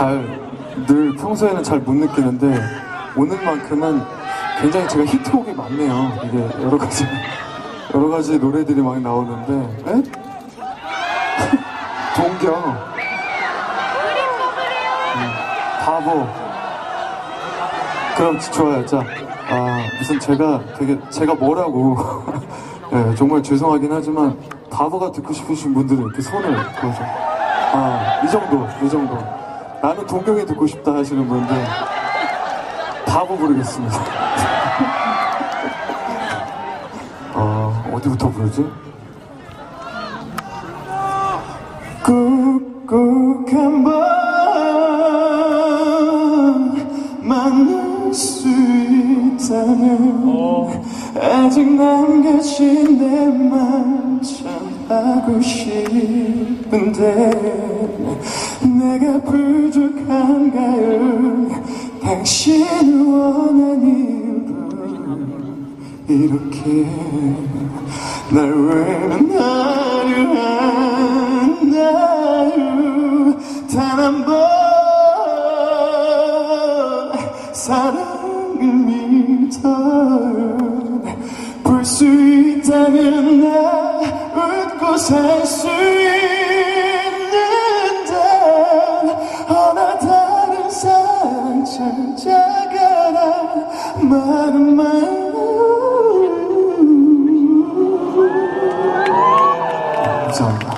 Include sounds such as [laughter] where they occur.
잘 늘 평소에는 잘 못 느끼는데 오늘만큼은 굉장히 제가 히트곡이 많네요. 이게 여러 가지 [laughs] 여러 가지 노래들이 막 나오는데 에? [laughs] 동경 음, 바보 그럼 좋아요. 자, 아, 무슨 제가 되게, 제가 뭐라고, [laughs] 예, 정말 죄송하긴 하지만, 바보가 듣고 싶으신 분들은 이렇게 손을 들어서, 아, 이 정도, 이 정도. 나는 동경이 듣고 싶다 하시는 분들, 바보 부르겠습니다. [laughs] 어, 어디부터 부르지? 꾹꾹 한번 만날 수 있다면 아직 남겨진 내맘 참하고 싶은데 내가 부족한가요. 당신을 원한 이유로 이렇게 날 외면하려 한다요 단 한 번 사랑을 믿어요 내 웃고 살 수 있는데 허나 다른 사랑 찾아가라 마음만 감사합니다